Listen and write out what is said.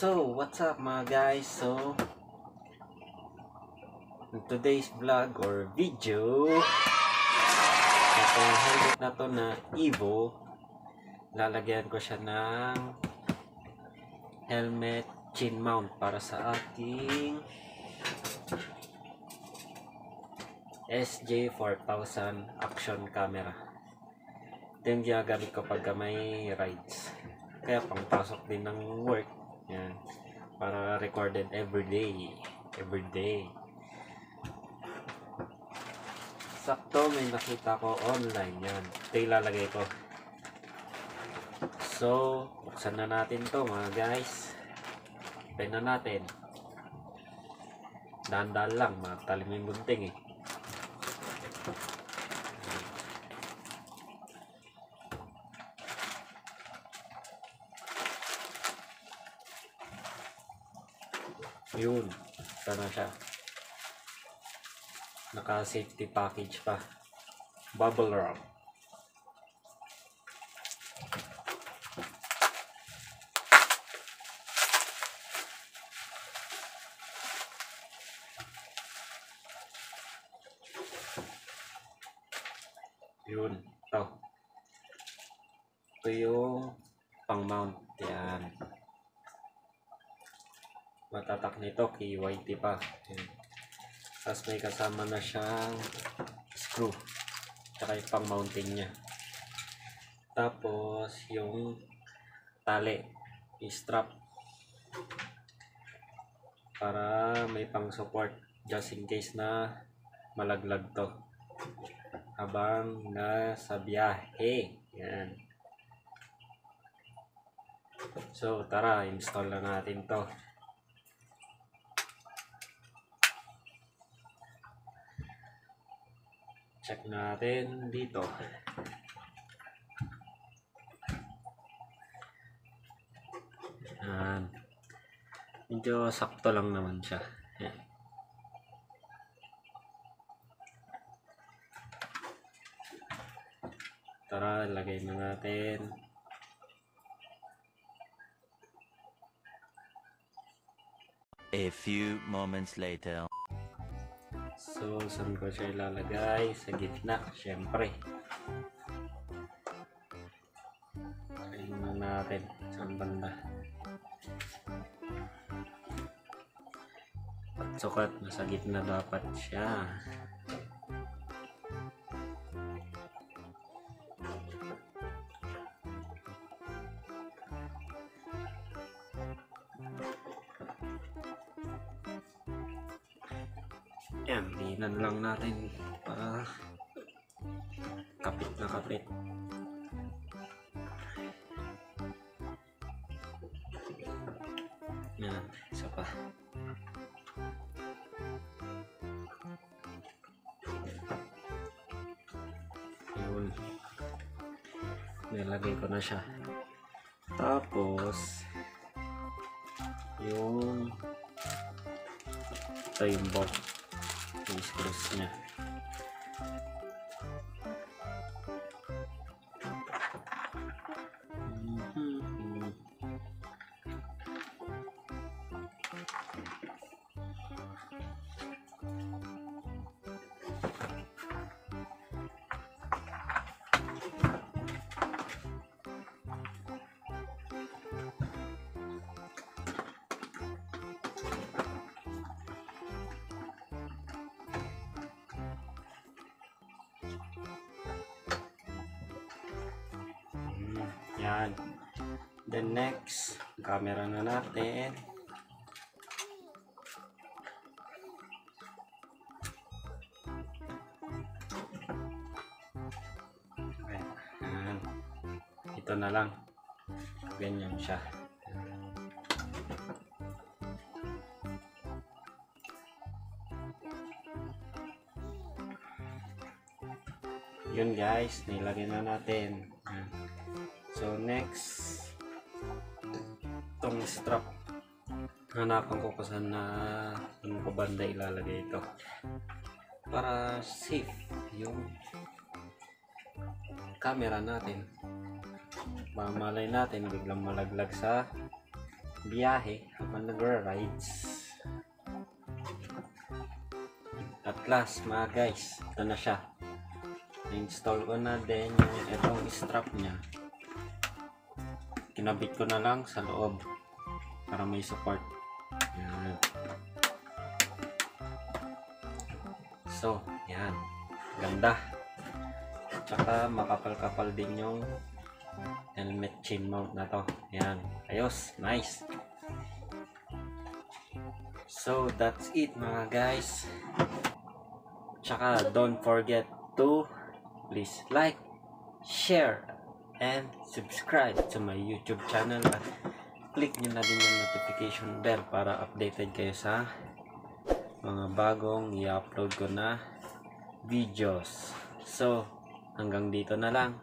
So, what's up mga guys? So, in today's vlog or video, itong helmet na to na Evo, lalagyan ko siya ng helmet chin mount para sa ating SJ4000 action camera. Ito yung ginagamit ko pag may rides. Kaya pangpasok din ng work yan. Para recorded every day. Every day. Sakto may nakita ko online. Yan. Ito ilalagay ko. So, buksan na natin to mga guys. Na natin. Dahan-dahan lang. Matalim yung gunting eh. Yun. Ito na siya. Naka safety package pa. Bubble wrap. Yun. Ito. Ito yung pang mount. Yan matatak nito KYT pa Ayan. tapos may kasama na siyang screw tsaka yung pang mounting nya tapos yung tali yung strap para may pang support just in case na malaglag to habang nasa biyahe. Yan. So tara install na natin to. Check natin dito. Yan. Medyo sakto lang naman siya. Yan. Tara lagay na natin A few moments later. So, saan ko siya ilalagay? Sa gitna, syempre. Tingnan natin. Saan banda? At sukat, nasa gitna dapat siya. Yan, dinan lang natin para kapit na kapit. Yan, isa pa. Yun. Nilagay ko na siya. Tapos, yung ito yung box yung screws Yan. Then next, camera na natin. Ayan. Yan. Ito na lang. Ganyan siya. Yun guys, nilagay na natin. So next, itong strap. hanapan ko kung na ano ko banda ilalagay ito. Para safe yung camera natin. Mamalay natin biglang malaglag sa biyahe habang nagra-rides at last mga guys ito na siya. Na-install ko na din yung itong strap niya kinabit ko na lang sa loob para may support. Yan. So yan. Ganda. Tsaka makapal-kapal din yung helmet chin mount na to. Yan. Ayos. Nice. So that's it mga guys. Tsaka don't forget to please like share and subscribe to my YouTube channel at click nyo na din yung notification bell para updated kayo sa mga bagong i-upload ko na videos. So, hanggang dito na lang.